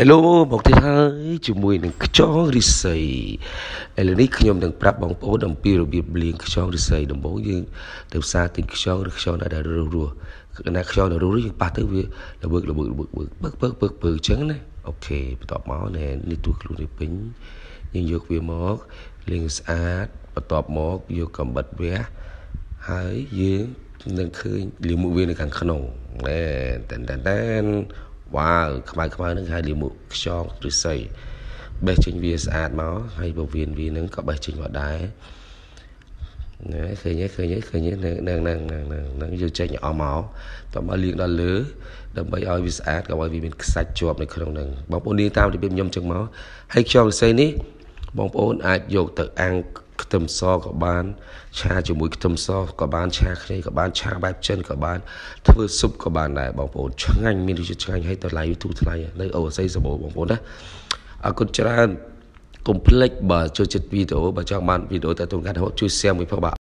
Hello មកទៀតហើយជាមួយនឹងខ្យងរិស័យឥឡូវនេះខ្ញុំនឹងប្រាប់បងប្អូនអំពីរបៀបលាងខ្យងរិស័យដំបូងយើងទៅផ្សារទិញខ្យងឬខ្យងដែលរស់រស់ណាខ្យងដែលរស់យើងប៉ះទៅវាល្វើកល្វើកល្វើកពឹកពឹកពឹកពឹកអញ្ចឹងណាអូខេបន្ទាប់មកណែនេះទួខ្លួននេះពេញយើងយកវាមកលាងស្អាតបន្ទាប់មកយកកំបិតវះហើយយើងនឹងឃើញលាងមុខវានៅខាងក្នុងណែតែនតែន វ៉ាវខ្មៅខ្មៅហ្នឹងហើយលាមកខ្យងឫស្សីបេះចេញវាស្អាតមកហើយបវៀនវាហ្នឹងក៏បេះចេញមកដែរណែឃើញទេឃើញទេឃើញទេនឹងនឹងនឹងនឹងយកចេញអស់មកតមកលាងដល់លើដើម្បីឲ្យវាស្អាតកុំឲ្យវាមានខ្សាច់ជាប់នៅក្នុងហ្នឹងបងប្អូនលាងតាមរបៀបខ្ញុំចឹងមកហើយខ្យងឫស្សីនេះបងប្អូនអាចយកទៅអាំង ខ្ទឹមសក៏បាន ឆាជាមួយខ្ទឹមសក៏បានឆាខ្ញីក៏បានឆាបែបចិនក៏បានធ្វើស៊ុបក៏បានដែរបងប្អូនឆ្ងាញ់មានរសជាតិឆ្ងាញ់ហើយតម្លៃទូថ្លៃនៅអូស័យសបោបងប្អូនណាអរគុណច្រើនកុំភ្លេចបើចូលចិត្តវីដេអូបើចង់បានវីដេអូតើតងកាត់ហូតជួយ share មួយផងបាទ